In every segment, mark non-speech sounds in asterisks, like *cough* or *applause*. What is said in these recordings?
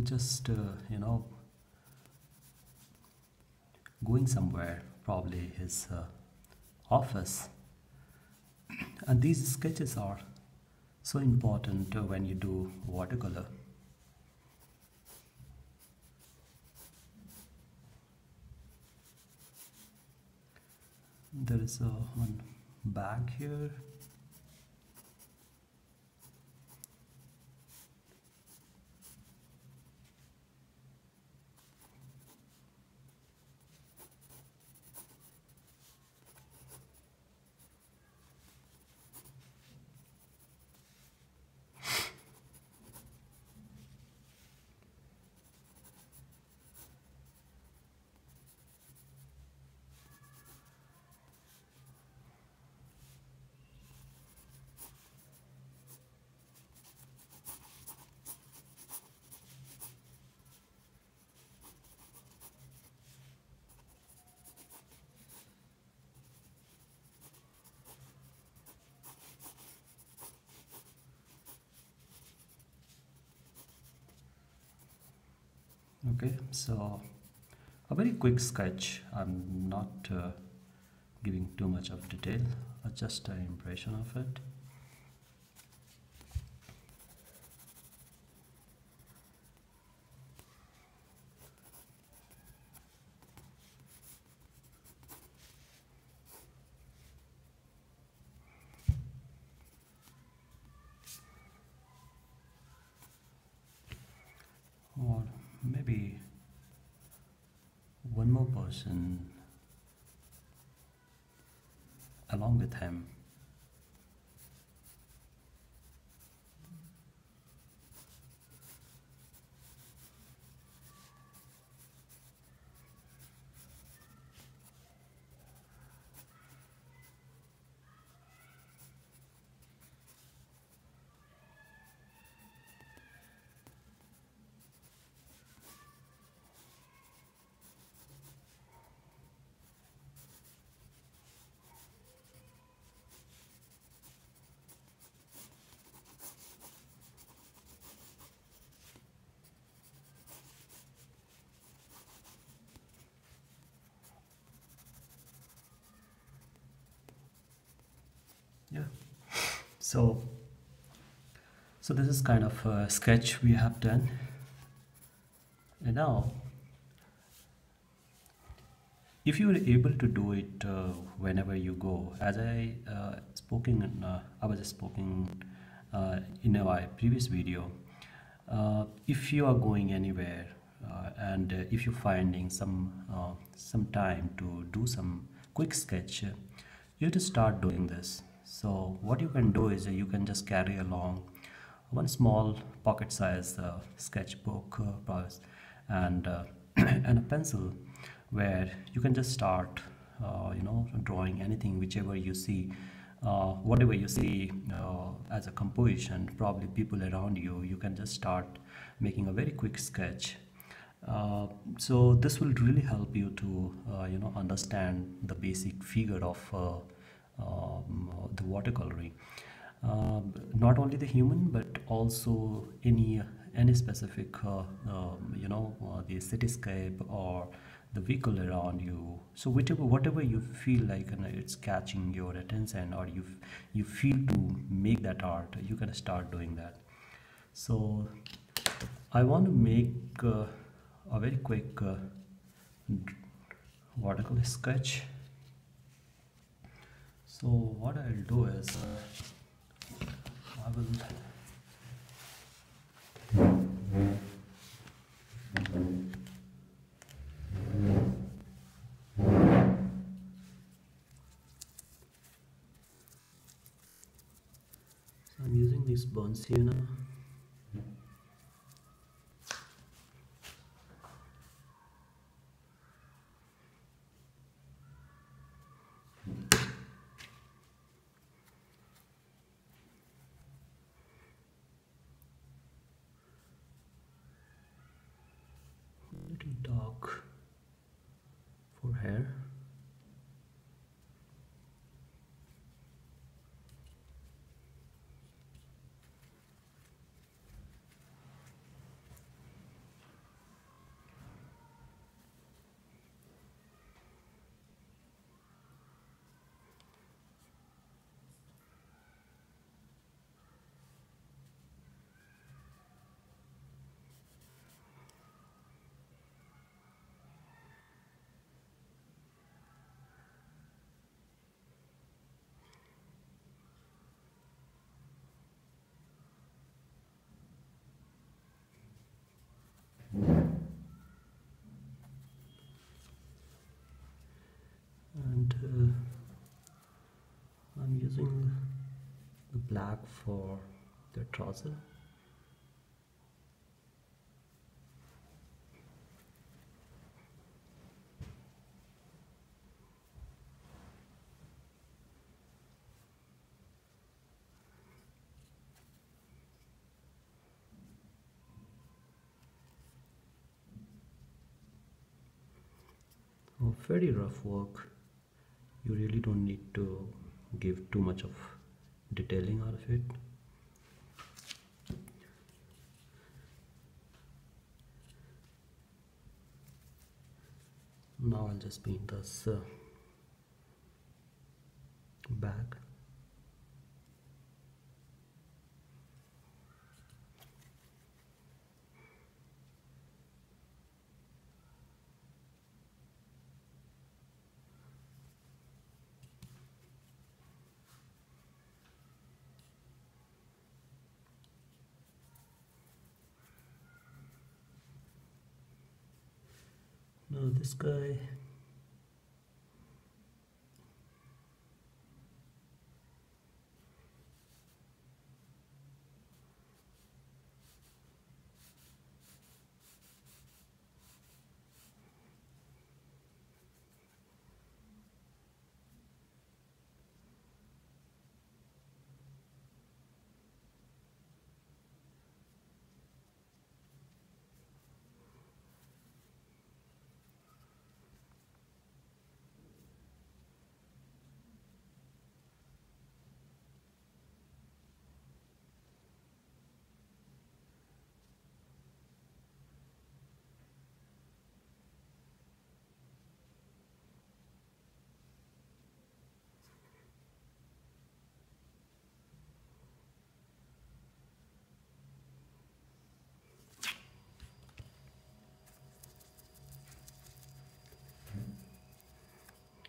just uh, you know going somewhere probably his uh, office. And these sketches are so important uh, when you do watercolor. There is a one bag here okay so a very quick sketch. I'm not uh, giving too much of detail uh, just an impression of it. Or maybe one more person along with him yeah. So so this is kind of a sketch we have done. And now if you are able to do it uh, whenever you go as i uh, spoken uh, i was speaking uh, in my previous video uh, if you are going anywhere uh, and if you're finding some uh, some time to do some quick sketch you have to start doing this so what you can do is you can just carry along one small pocket size uh, sketchbook uh, and uh, *clears throat* and a pencil where you can just start uh, you know drawing anything whichever you see uh, whatever you see uh, as a composition probably people around you you can just start making a very quick sketch. So this will really help you to you know understand the basic figure of the watercoloring um, not only the human but also any any specific uh, um, you know uh, the cityscape or the vehicle around you. So whichever whatever you feel like you know, it's catching your attention or you you feel to make that art you can start doing that. So i want to make uh, a very quick uh, watercolor sketch so what i'll do is uh, i will so i'm using this burnt sienna little dark for hair using mm. the black for the trouser. Oh, very rough work. You really don't need to give too much of detailing out of it. Now I'll just paint this uh, back now this guy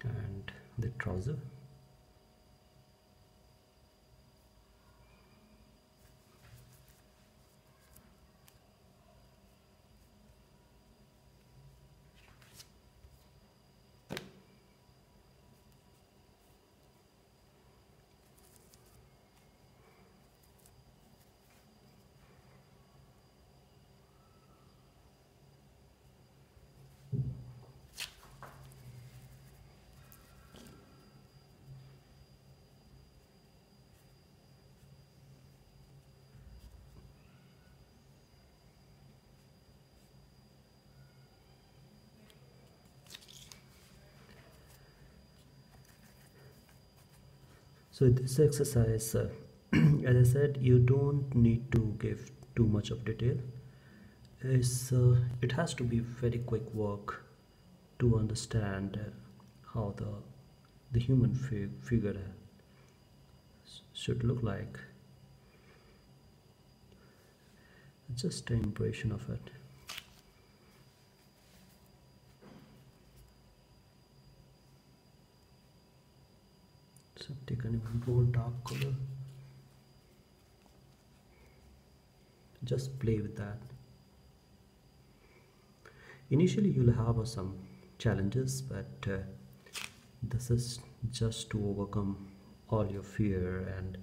and the trouser so this exercise uh, *clears throat* as I said you don't need to give too much of detail. It's, uh, it has to be very quick work to understand how the the human fig figure should look like. Just an impression of it so take an even more dark color. Just play with that. Initially you'll have uh, some challenges but uh, this is just to overcome all your fear and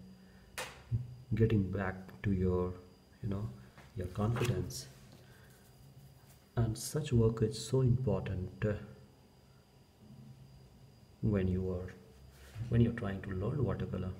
getting back to your you know your confidence. And such work is so important uh, when you are when you're trying to learn watercolor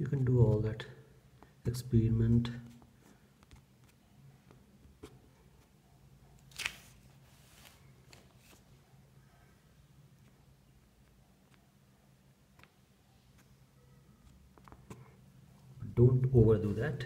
you can do all that. Experiment. Don't overdo that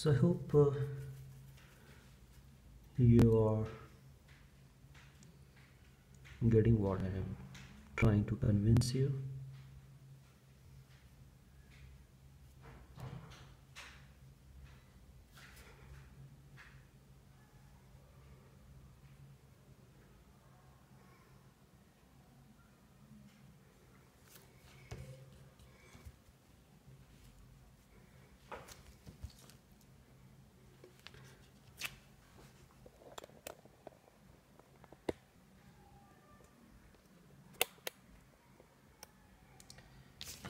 so I hope uh, you are getting what I am trying to convince you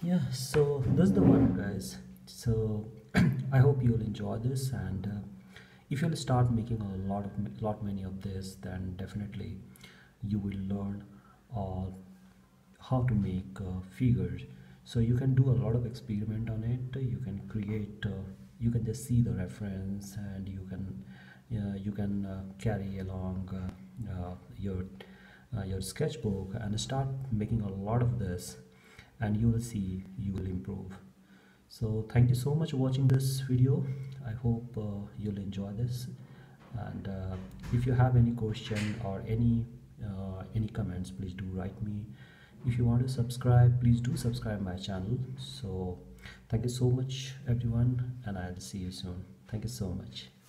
yeah so this is the one guys. So *clears throat* i hope you'll enjoy this and uh, if you'll start making a lot of lot many of this then definitely you will learn uh, how to make uh, figures. So you can do a lot of experiment on it. You can create uh, you can just see the reference and you can uh, you can uh, carry along your your sketchbook and start making a lot of this and you will see you will improve. So thank you so much for watching this video. I hope uh, you'll enjoy this. And uh, if you have any question or any uh, any comments please do write me. If you want to subscribe please do subscribe my channel. So thank you so much everyone and i'll see you soon. Thank you so much